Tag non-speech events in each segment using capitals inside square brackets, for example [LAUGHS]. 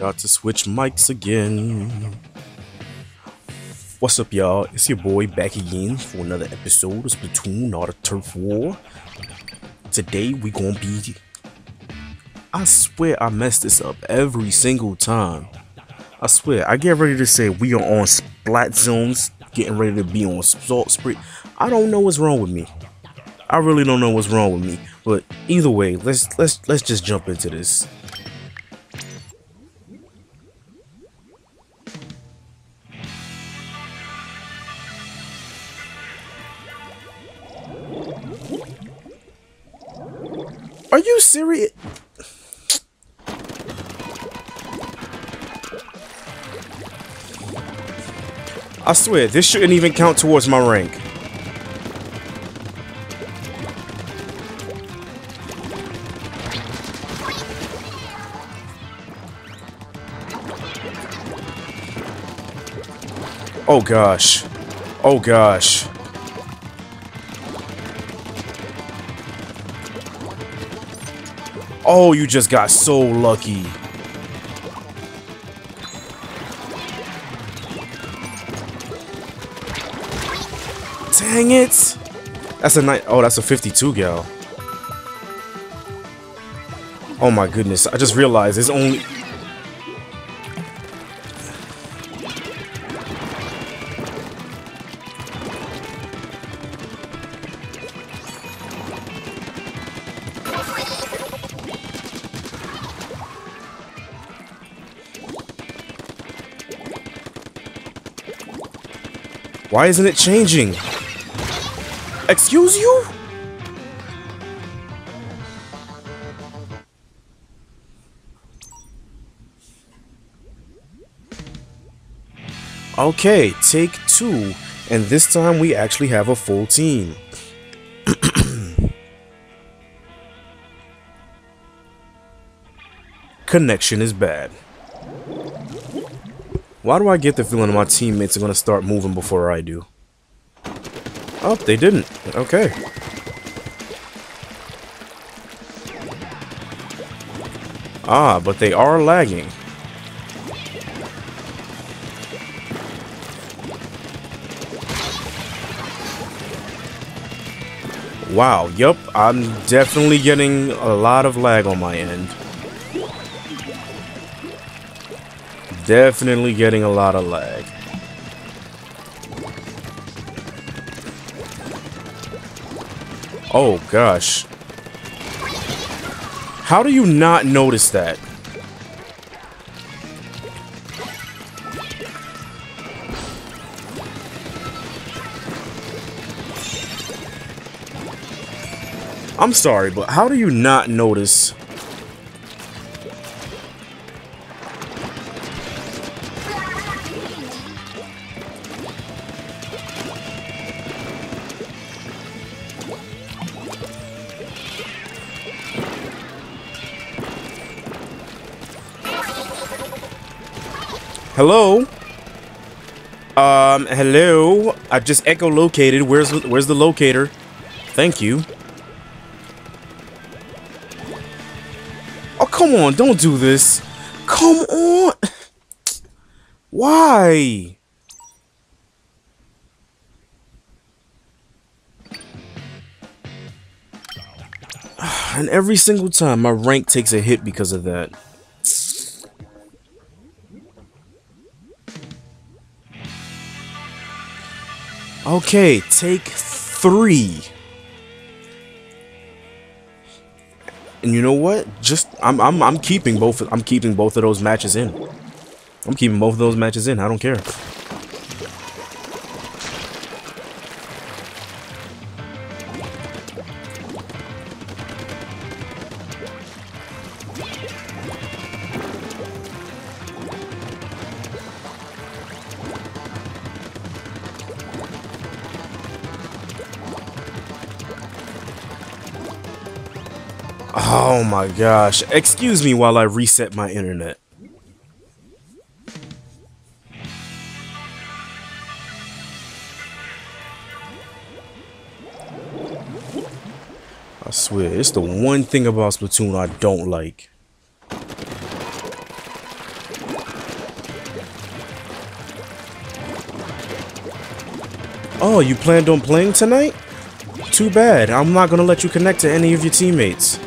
Got to switch mics again. What's up, y'all? It's your boy back again for another episode of Splatoon Art of Turf War. Today we gonna be. I swear I mess this up every single time. I swear, I get ready to say we are on Splat Zones, getting ready to be on Saltspray. I don't know what's wrong with me. I really don't know what's wrong with me. But either way, let's let's let's just jump into this. Serious? I swear, this shouldn't even count towards my rank. Oh gosh. Oh gosh. Oh, you just got so lucky. Dang it. That's a night. Oh, that's a 52 gal. Oh my goodness. I just realized there's only Why isn't it changing? Excuse you? Okay, take two. And this time we actually have a full team. [CLEARS THROAT] Connection is bad. Why do I get the feeling my teammates are going to start moving before I do? Oh, they didn't. Okay. Ah, but they are lagging. Wow, yep, I'm definitely getting a lot of lag on my end. Definitely getting a lot of lag. Oh gosh. How do you not notice that? I'm sorry, but how do you not notice Hello? Um, hello? I just echolocated. Where's where's the locator? Thank you. Oh, come on. Don't do this. Come on. Why? [SIGHS] And every single time my rank takes a hit because of that. Okay, take three. And you know what? Just I'm I'm I'm keeping both I'm keeping both of those matches in. I'm keeping both of those matches in. I don't care. Oh my gosh. Excuse me while I reset my internet. I swear, it's the one thing about Splatoon I don't like. Oh, you planned on playing tonight? Too bad. I'm not going to let you connect to any of your teammates.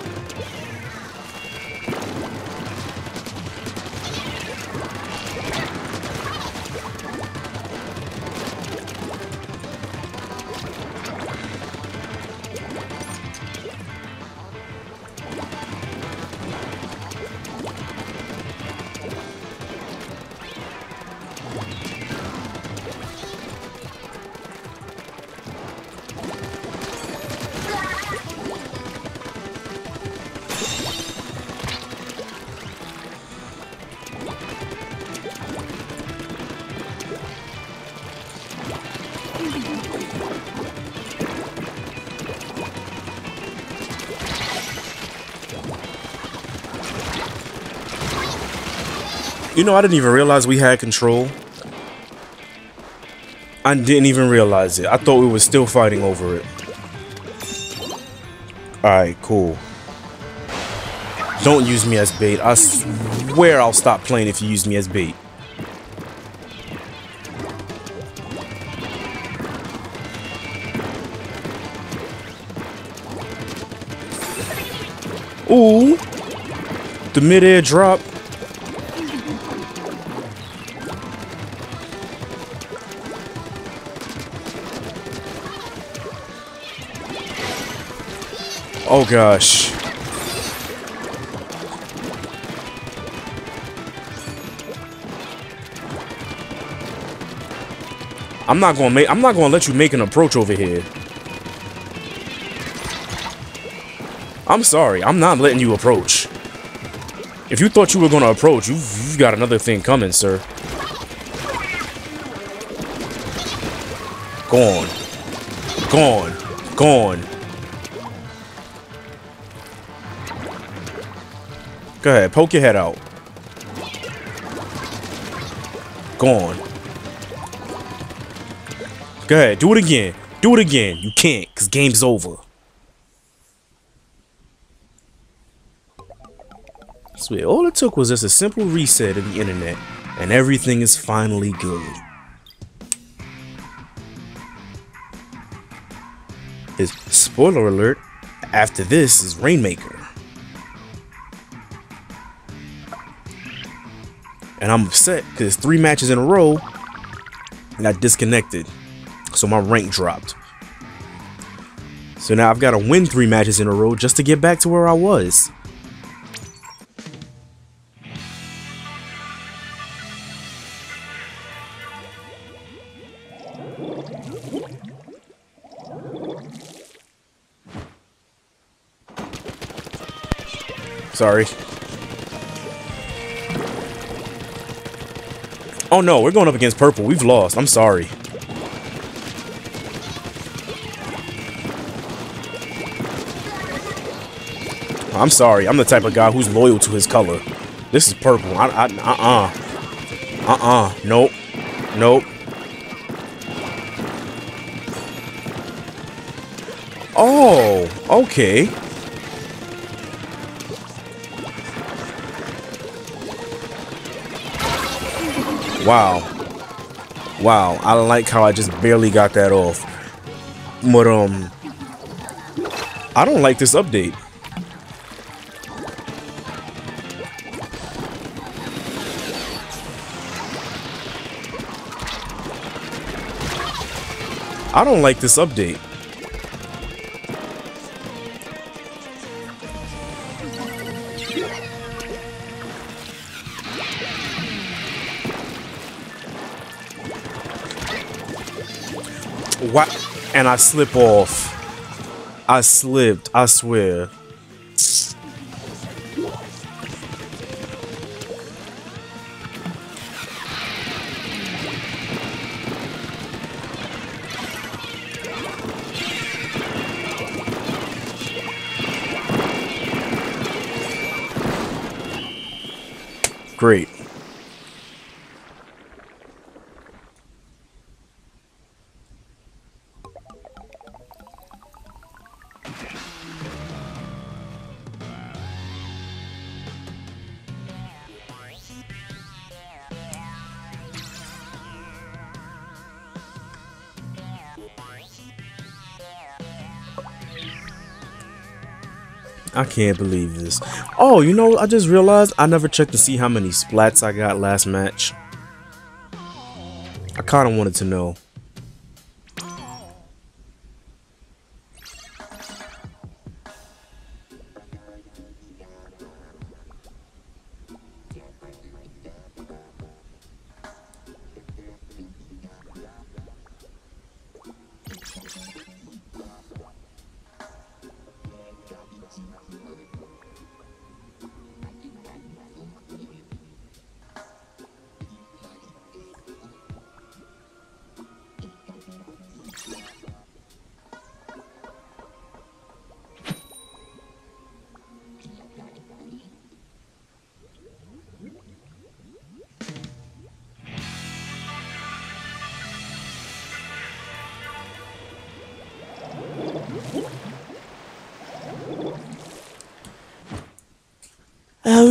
You know, I didn't even realize we had control. I didn't even realize it. I thought we were still fighting over it. Alright, cool. Don't use me as bait. I swear I'll stop playing if you use me as bait. Ooh. The mid-air drop. Oh gosh. I'm not gonna make I'm not gonna let you make an approach over here. I'm sorry, I'm not letting you approach. If you thought you were gonna approach, you've, you've got another thing coming, sir. Gone. Gone. Gone. Go ahead, poke your head out. Gone. Go ahead, do it again. Do it again. You can't, because game's over. Sweet. All it took was just a simple reset of the internet, and everything is finally good. Is spoiler alert, after this is Rainmaker. And I'm upset because three matches in a row I got disconnected. So my rank dropped. So now I've got to win three matches in a row just to get back to where I was. Sorry. Oh no, we're going up against purple. We've lost. I'm sorry. I'm sorry. I'm the type of guy who's loyal to his color. This is purple. I, I, uh-uh. Uh-uh. Nope. Nope. Oh, okay. Wow. Wow, I like how I just barely got that off. But, um... I don't like this update. I don't like this update. And I slip off. I slipped, I swear. I can't believe this. Oh, you know, I just realized I never checked to see how many splats I got last match. I kind of wanted to know.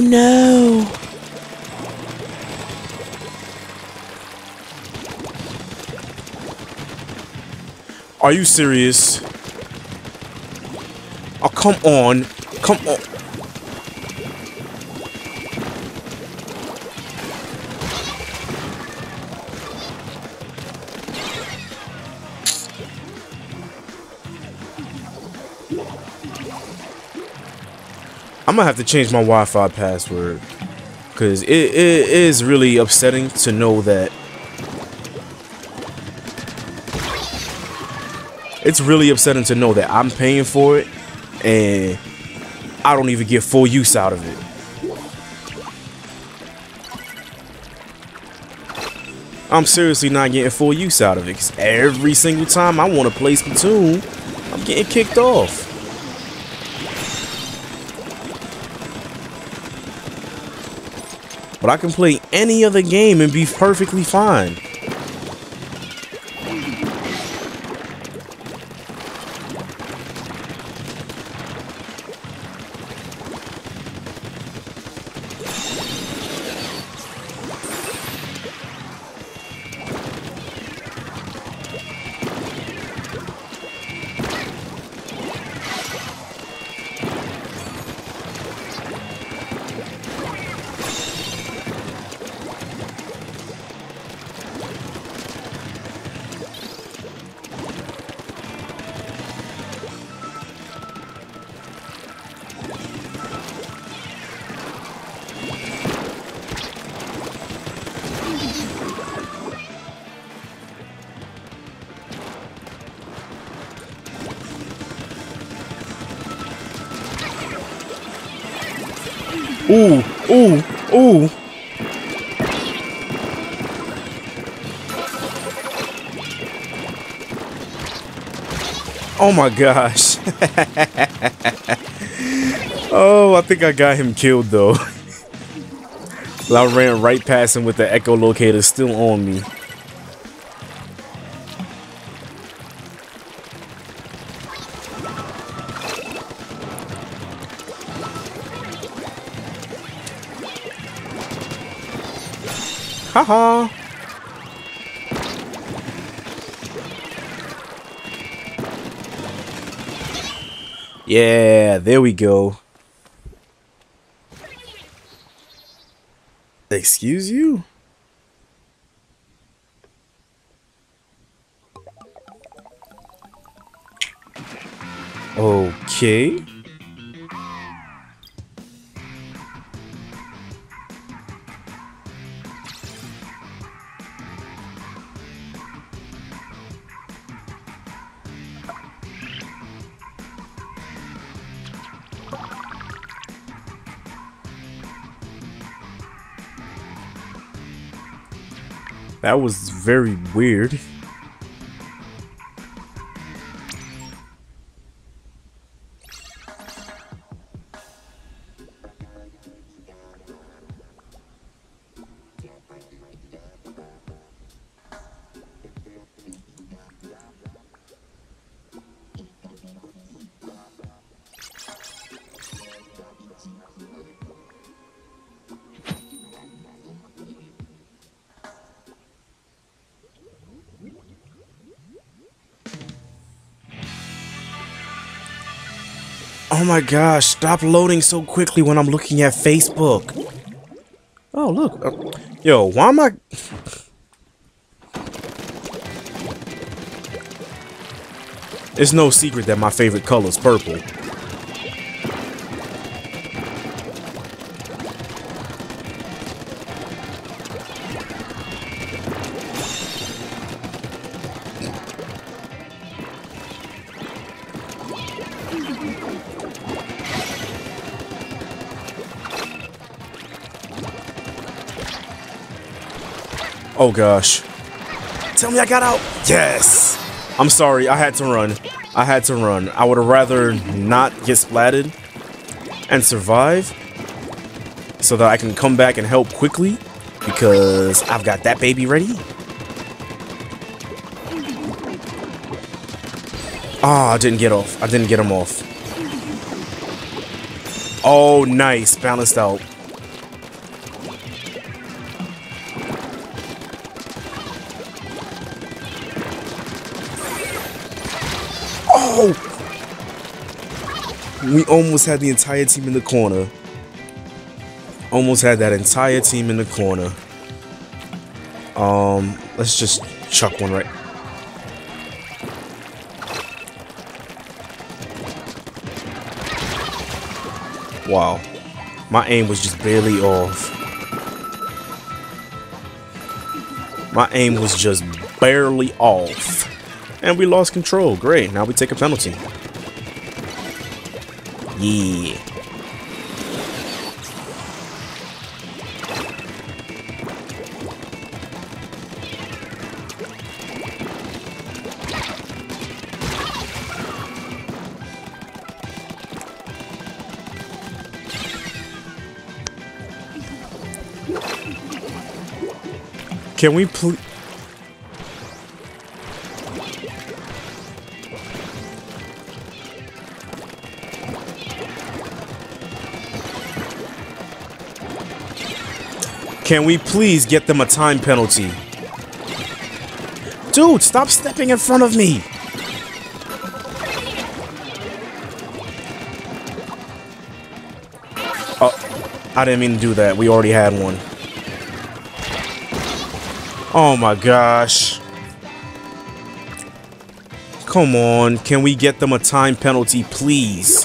Oh, no! Are you serious? Oh, come on. Come on. I'm gonna have to change my Wi-Fi password because it, it is really upsetting to know that it's really upsetting to know that I'm paying for it and I don't even get full use out of it. I'm seriously not getting full use out of it because every single time I want to play Splatoon, I'm getting kicked off. But I can play any other game and be perfectly fine. Ooh, ooh, ooh. Oh my gosh. [LAUGHS] oh, I think I got him killed though. [LAUGHS] I ran right past him with the echolocator still on me. Haha. Yeah, there we go. Excuse you? Okay. That was very weird. Oh my gosh, stop loading so quickly when I'm looking at Facebook. Oh, look. Uh, yo, why am I... It's no secret that my favorite color is purple. Oh gosh. Tell me I got out. Yes. I'm sorry. I had to run. I had to run. I would have rather not get splatted and survive so that I can come back and help quickly because I've got that baby ready. Ah, oh, I didn't get off. I didn't get him off. Oh, nice. Balanced out. We almost had the entire team in the corner. Almost had that entire team in the corner. Um, let's just chuck one right. Wow. My aim was just barely off. My aim was just barely off. And we lost control. Great. Now we take a penalty. Yeah. Can we please... Can we please get them a time penalty? Dude, stop stepping in front of me! Oh, I didn't mean to do that. We already had one. Oh my gosh. Come on, can we get them a time penalty, please?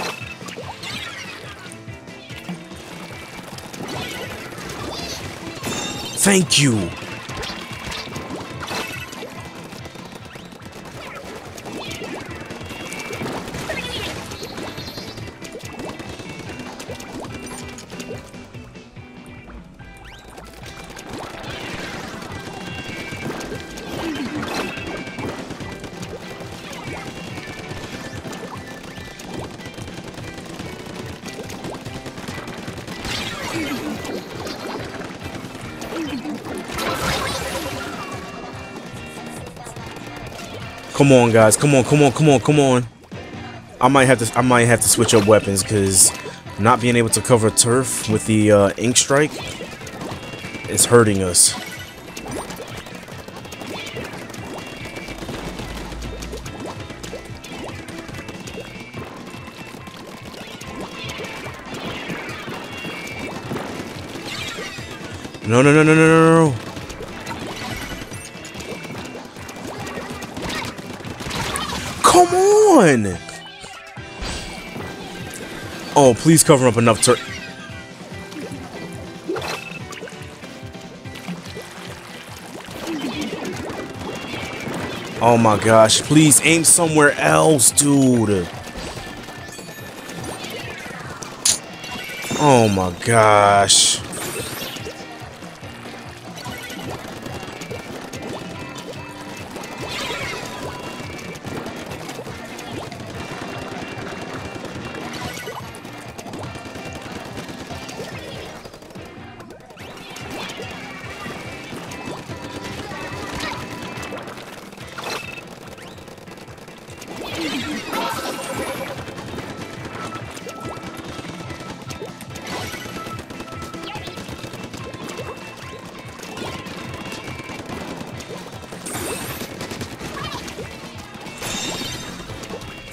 Thank you. Come on, guys. Come on, come on, come on, come on. I might have to I might have to switch up weapons because not being able to cover turf with the uh, ink strike is hurting us. No, no, no, no, no, no, no. On! Oh, please cover up enough tur- Oh my gosh, please aim somewhere else, dude. Oh my gosh.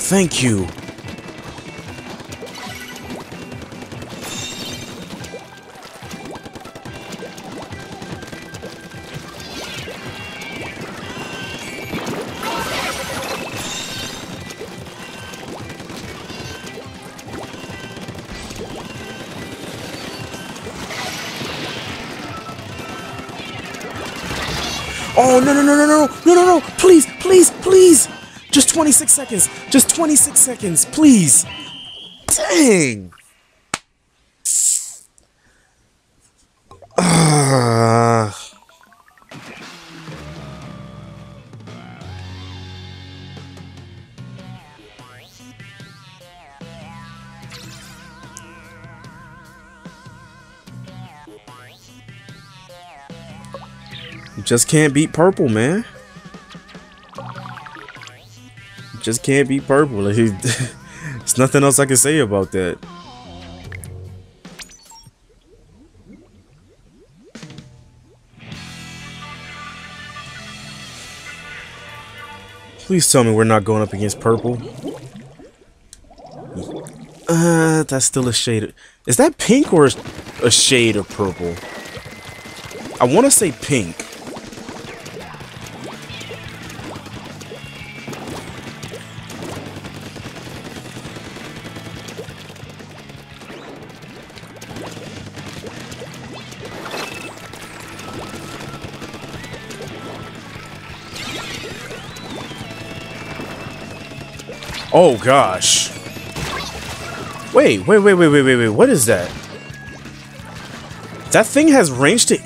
Thank you. Oh, no, no, no, no, no, no, no, no, please, please, please. Just 26 seconds. Just 26 seconds, please. Dang. You just can't beat purple, man. Just can't be purple. [LAUGHS] There's nothing else I can say about that. Please tell me we're not going up against purple. Uh, that's still a shade. Of, is that pink or a shade of purple? I want to say pink. Oh gosh. Wait, wait, wait, wait, wait, wait, wait. What is that? That thing has range to...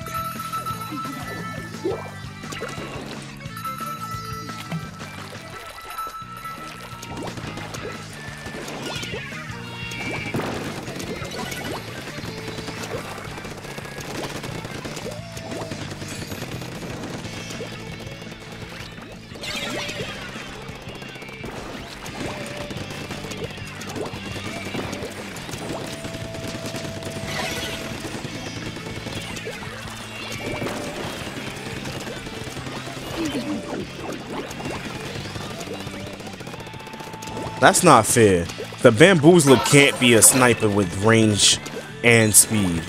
That's not fair. The Bamboozler can't be a sniper with range and speed.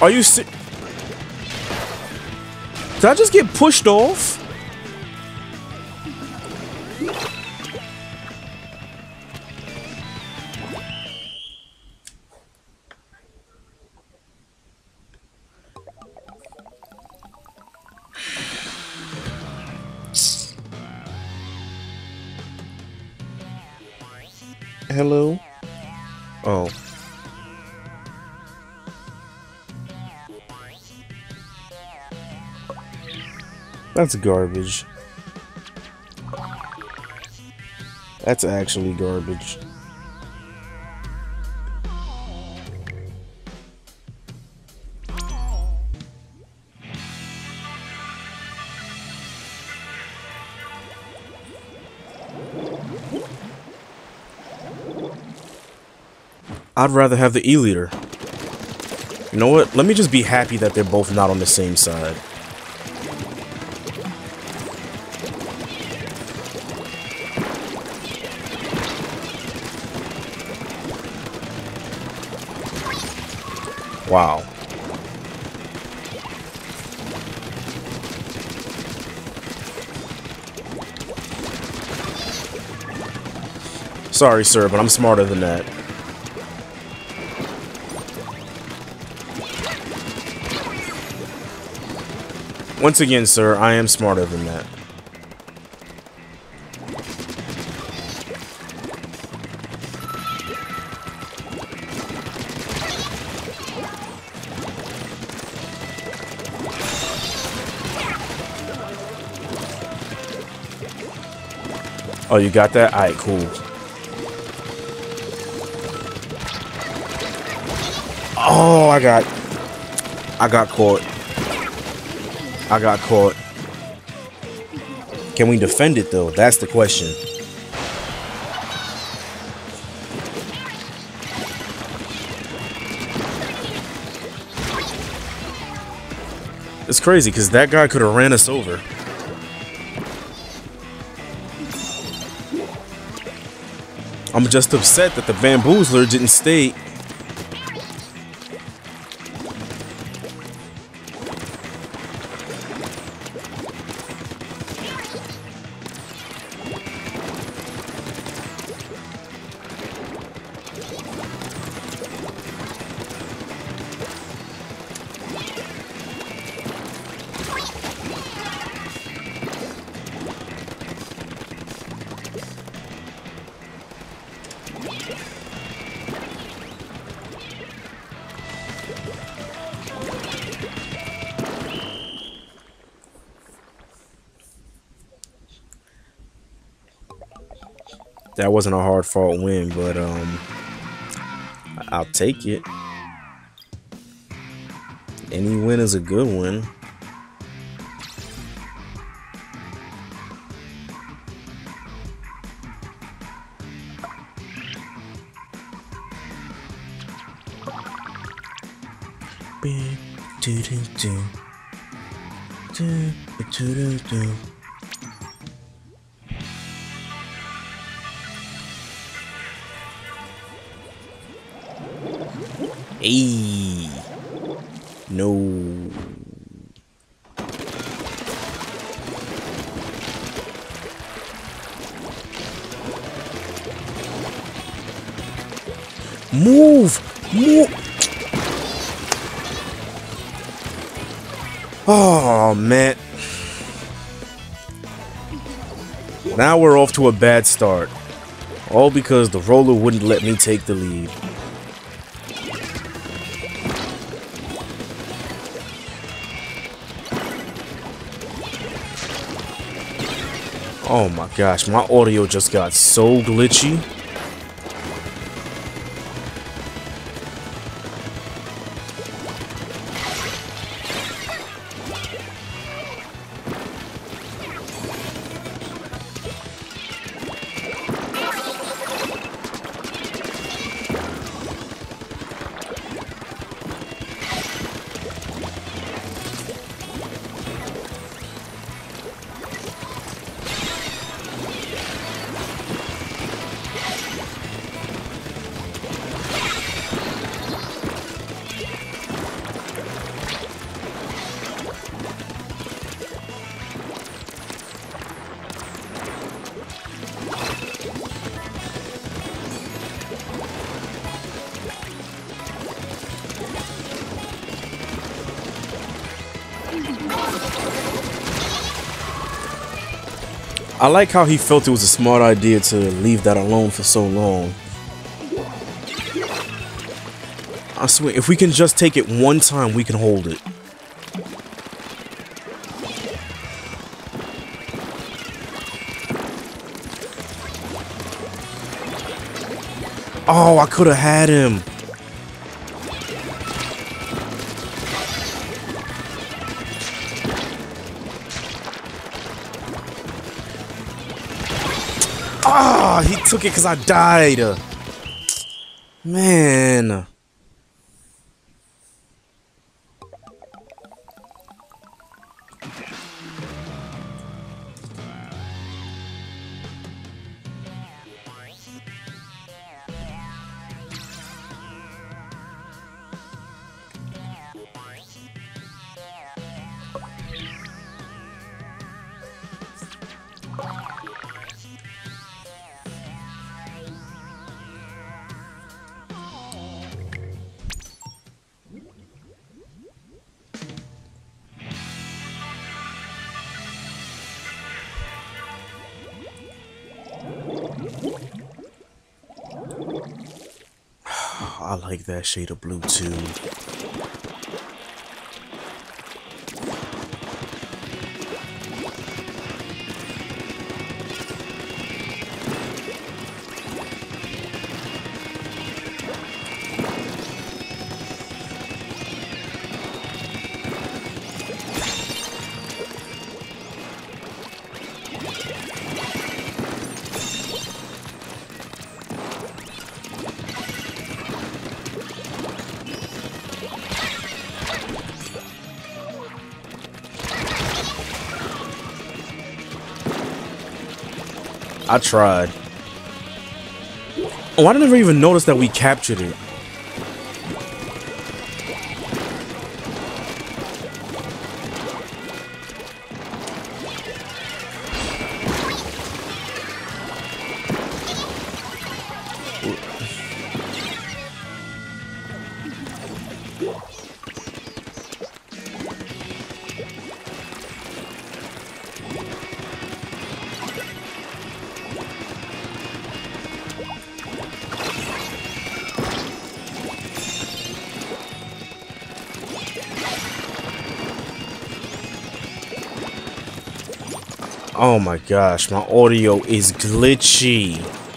Are you si- Did I just get pushed off? Hello? Oh. That's garbage. That's actually garbage. I'd rather have the E-liter. You know what? Let me just be happy that they're both not on the same side. Wow. Sorry, sir, but I'm smarter than that. Once again, sir, I am smarter than that. Oh, you got that? Alright, cool. Oh, I got... I got caught. I got caught. Can we defend it, though? That's the question. It's crazy because that guy could have ran us over. I'm just upset that the bamboozler didn't stay that wasn't a hard fought win, but um, I'll take it. Any win is a good win. Do, do, do. Do, do, do, do. Hey. No. Move! Move! Oh, man. Now we're off to a bad start. All because the roller wouldn't let me take the lead. Oh my gosh, my audio just got so glitchy. I like how he felt it was a smart idea to leave that alone for so long. I swear, if we can just take it one time, we can hold it. Oh, I could have had him. Took it because I died. Man. I like that shade of blue too. I tried. Oh, I never even noticed that we captured it. Oh my gosh, my audio is glitchy.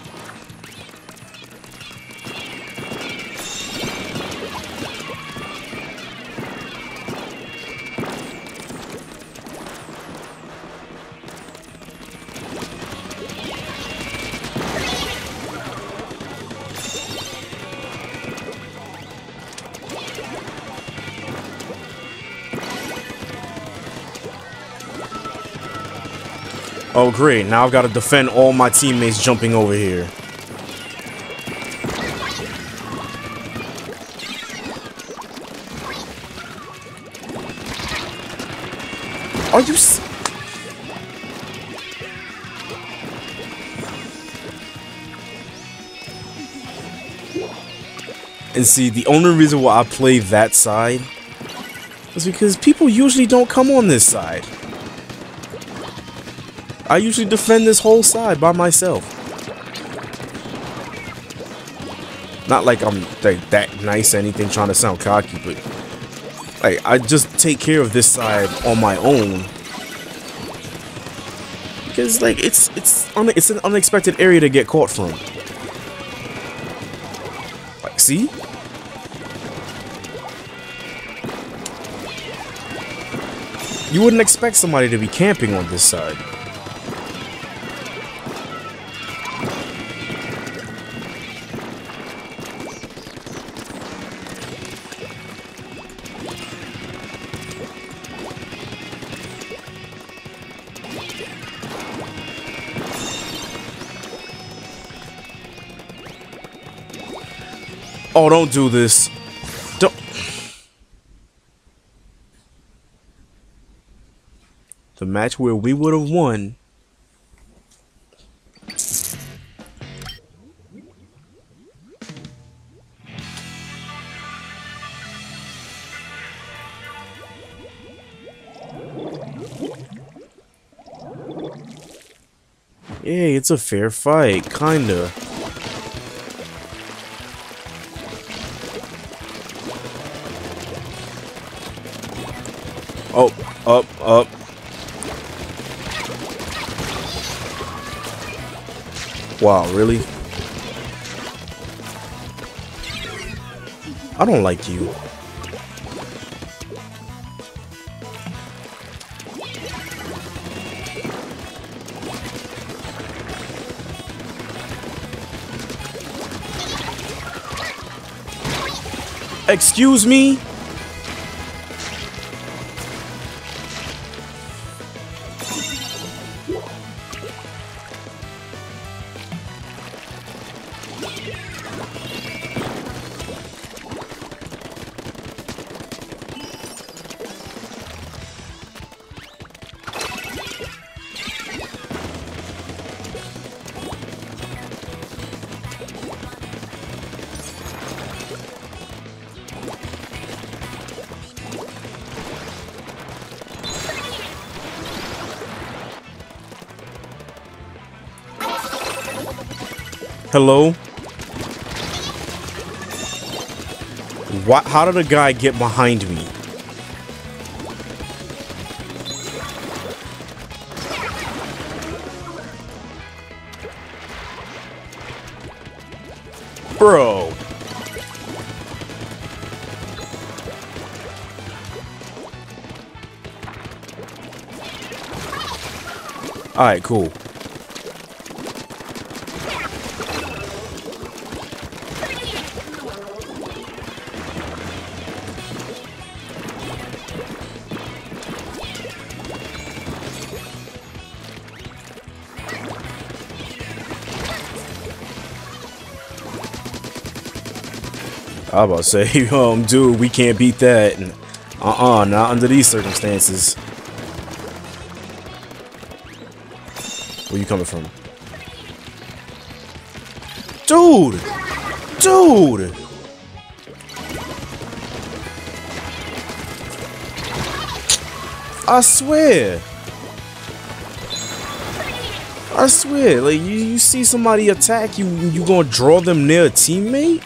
Oh great, now I've got to defend all my teammates jumping over here. Are you And see, the only reason why I play that side is because people usually don't come on this side. I usually defend this whole side by myself. Not like I'm like that nice or anything trying to sound cocky, but like I just take care of this side on my own. Because like it's it's it's an unexpected area to get caught from. Like see? You wouldn't expect somebody to be camping on this side. Oh, don't do this. Don't. The match where we would have won. Yeah, it's a fair fight, kinda. Oh, up, up. Wow, really? I don't like you. Excuse me? Hello? What? How did a guy get behind me? Bro. Alright, cool. I about to say, [LAUGHS] um, dude, we can't beat that. Uh-uh, not under these circumstances. Where you coming from? Dude! Dude! I swear. I swear, like you, you see somebody attack you, you gonna draw them near a teammate?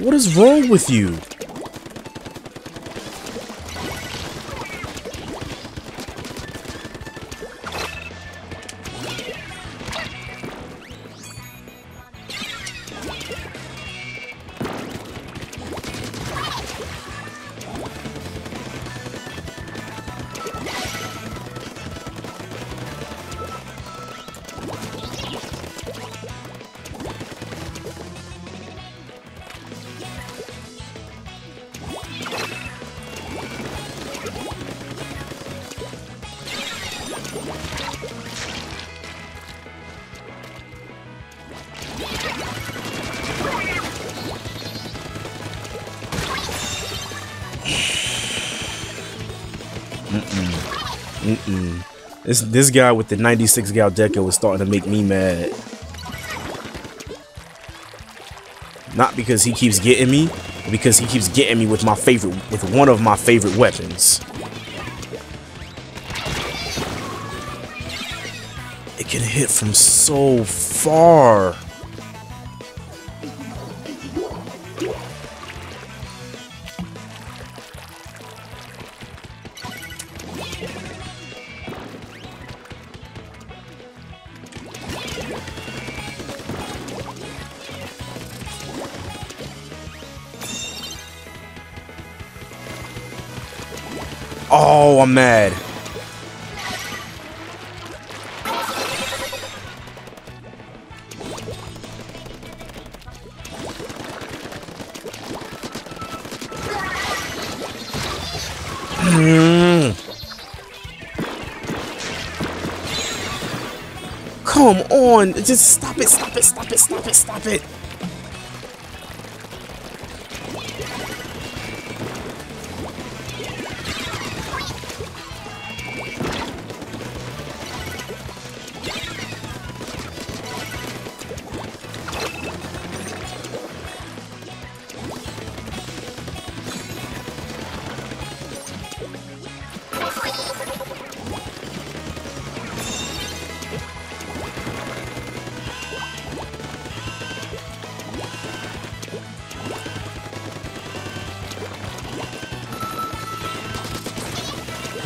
What is wrong with you? This this guy with the 96 gal deco is starting to make me mad. Not because he keeps getting me, but because he keeps getting me with my favorite with one of my favorite weapons. It can hit from so far. I'm mad. Mm. Come on, just stop it, stop it, stop it, stop it, stop it.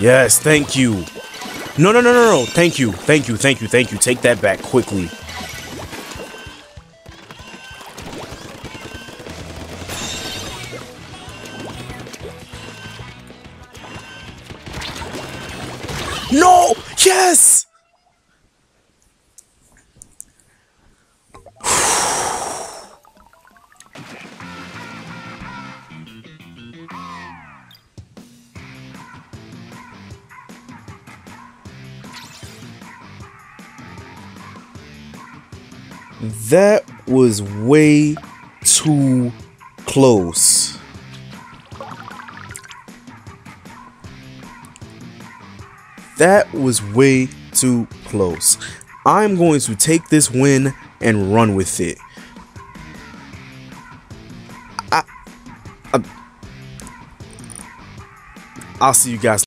Yes, thank you. No, no, no, no, no. Thank you. Thank you. Thank you. Thank you. Take that back quickly. That was way too close. That was way too close. I'm going to take this win and run with it. I, I, I'll see you guys.